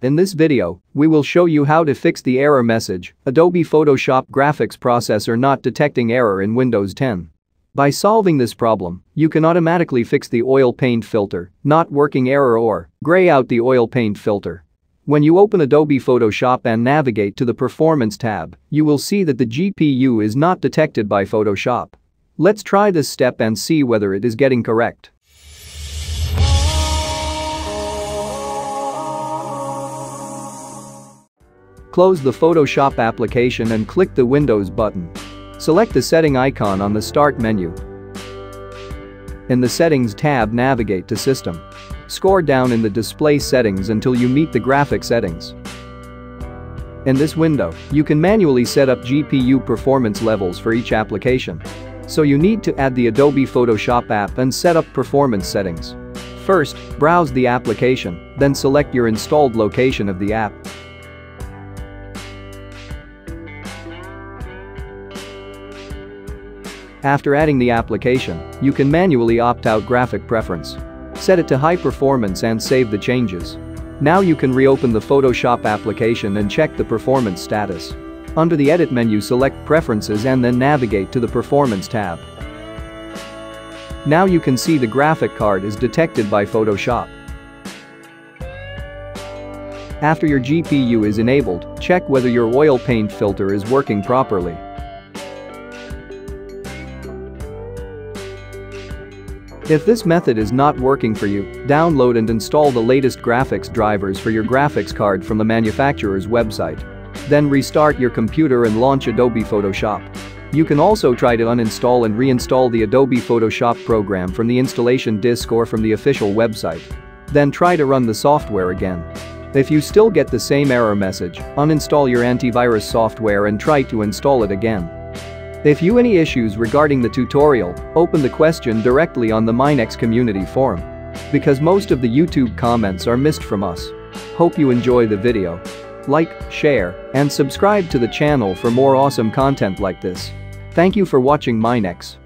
In this video, we will show you how to fix the error message, Adobe Photoshop graphics processor not detecting error in Windows 10. By solving this problem, you can automatically fix the oil paint filter, not working error or gray out the oil paint filter. When you open Adobe Photoshop and navigate to the Performance tab, you will see that the GPU is not detected by Photoshop. Let's try this step and see whether it is getting correct. Close the Photoshop application and click the Windows button. Select the setting icon on the Start menu. In the Settings tab navigate to System. Scroll down in the display settings until you meet the graphic settings. In this window, you can manually set up GPU performance levels for each application. So you need to add the Adobe Photoshop app and set up performance settings. First, browse the application, then select your installed location of the app. After adding the application, you can manually opt out graphic preference. Set it to high performance and save the changes. Now you can reopen the Photoshop application and check the performance status. Under the Edit menu select Preferences and then navigate to the Performance tab. Now you can see the graphic card is detected by Photoshop. After your GPU is enabled, check whether your oil paint filter is working properly. If this method is not working for you, download and install the latest graphics drivers for your graphics card from the manufacturer's website. Then restart your computer and launch Adobe Photoshop. You can also try to uninstall and reinstall the Adobe Photoshop program from the installation disk or from the official website. Then try to run the software again. If you still get the same error message, uninstall your antivirus software and try to install it again. If you any issues regarding the tutorial, open the question directly on the Minex community forum. Because most of the YouTube comments are missed from us. Hope you enjoy the video. Like, share, and subscribe to the channel for more awesome content like this. Thank you for watching Minex.